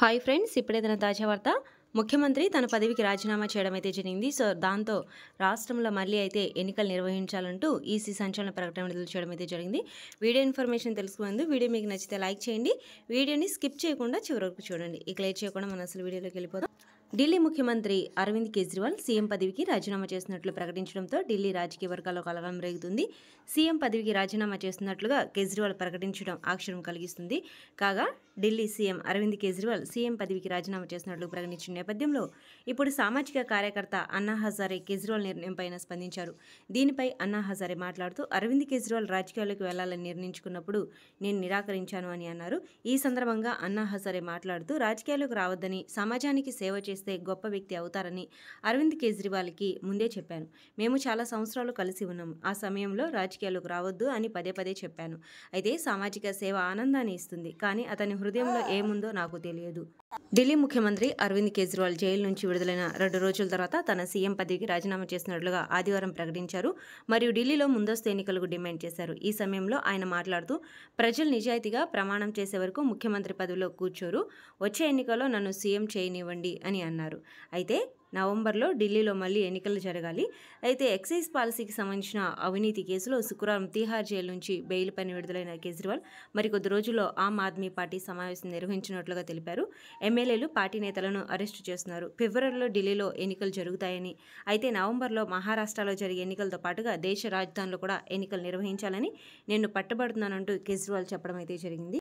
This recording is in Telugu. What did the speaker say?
హాయ్ ఫ్రెండ్స్ ఇప్పుడేదైనా తాజా వార్త. ముఖ్యమంత్రి తన పదవికి రాజీనామా చేయడం అయితే జరిగింది. సో దాంతో రాష్ట్రంలో మళ్ళీ అయితే ఎన్నికలు నిర్వహించాలంటూ ఈసీ సంచలన ప్రకటన విడుదల చేయడం అయితే జరిగింది. వీడియో ఇన్ఫర్మేషన్ తెలుసుకుందు వీడియో మీకు నచ్చితే లైక్ చేయండి. వీడియోని స్కిప్ చేయకుండా చివరి వరకు చూడండి. ఇక లేట్ చేయకుండా మనం అసలు వీడియోలోకి వెళ్ళిపోతాం ఢిల్లీ ముఖ్యమంత్రి అరవింద్ కేజ్రీవాల్ సీఎం పదవికి రాజీనామా చేసినట్లు ప్రకటించడంతో ఢిల్లీ రాజకీయ వర్గాల్లో కలవరం రేగుతుంది. సీఎం పదవికి రాజీనామా చేస్తున్నట్లుగా కేజ్రీవాల్ ప్రకటించడం ఆక్షరం కలిగిస్తుంది. కాగా ఢిల్లీ సీఎం అరవింద్ కేజ్రీవాల్ సీఎం పదవికి రాజీనామా చేసినట్లు ప్రకటించిన నేపథ్యంలో ఇప్పుడు సామాజిక కార్యకర్త అన్నా హజారే కేజ్రీవాల్ నిర్ణయంపైన స్పందించారు. దీనిపై అన్నా హజారే మాట్లాడుతూ అరవింద్ కేజ్రీవాల్ రాజకీయాల్లోకి వెళ్ళాలని నిర్ణయించుకున్నప్పుడు నేను నిరాకరించాను అని అన్నారు. ఈ సందర్భంగా అన్నా హజారే మాట్లాడుతూ రాజకీయాల్లోకి రావద్దని సమాజానికి సేవ చేస్తే గొప్ప వ్యక్తి అవుతారని అరవింద్ కేజ్రీవాల్కి ముందే చెప్పాను. మేము చాలా సంవత్సరాలు కలిసి ఉన్నాం. ఆ సమయంలో రాజకీయాలకు రావద్దు అని పదే పదే చెప్పాను. అయితే సామాజిక సేవ ఆనందాన్ని ఇస్తుంది. కానీ అతని హృదయంలో ఏముందో నాకు తెలియదు. ఢిల్లీ ముఖ్యమంత్రి అరవింద్ కేజ్రీవాల్ జైలు నుంచి విడుదలైన రెండు రోజుల తర్వాత తన సీఎం పదవికి రాజీనామా చేసినట్లుగా ఆదివారం ప్రకటించారు. మరియు ఢిల్లీలో ముందస్తు ఎన్నికలకు డిమాండ్ చేశారు. ఈ సమయంలో ఆయన మాట్లాడుతూ ప్రజలు నిజాయితీగా ప్రమాణం చేసే వరకు ముఖ్యమంత్రి పదవిలో కూర్చోరు. వచ్చే ఎన్నికల్లో నన్ను సీఎం చేయనివ్వండి అని అన్నారు. అయితే నవంబర్లో ఢిల్లీలో మళ్ళీ ఎన్నికలు జరగాలి. అయితే ఎక్సైజ్ పాలసీకి సంబంధించిన అవినీతి కేసులో శుక్రవారం తీహార్ జైలు నుంచి బెయిల్ పైన విడుదలైన కేజ్రీవాల్ మరికొద్ది రోజుల్లో ఆమ్ ఆద్మీ పార్టీ సమావేశం నిర్వహించినట్లుగా తెలిపారు. ఎమ్మెల్యేలు పార్టీ నేతలను అరెస్టు చేస్తున్నారు. ఫిబ్రవరిలో ఢిల్లీలో ఎన్నికలు జరుగుతాయని అయితే నవంబర్లో మహారాష్ట్రలో జరిగే ఎన్నికలతో పాటుగా దేశ రాజధానిలో కూడా ఎన్నికలు నిర్వహించాలని నేను పట్టుబడుతున్నానంటూ కేజ్రీవాల్ చెప్పడం అయితే జరిగింది.